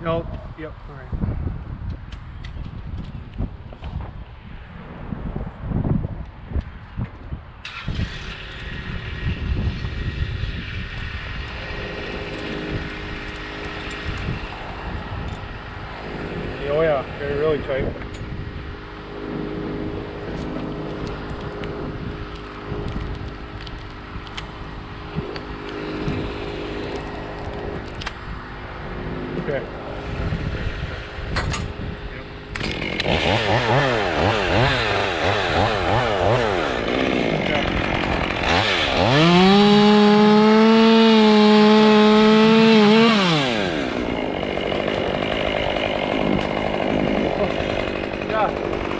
No, yep, all right. Oh yeah, they're really tight. Okay. Yeah.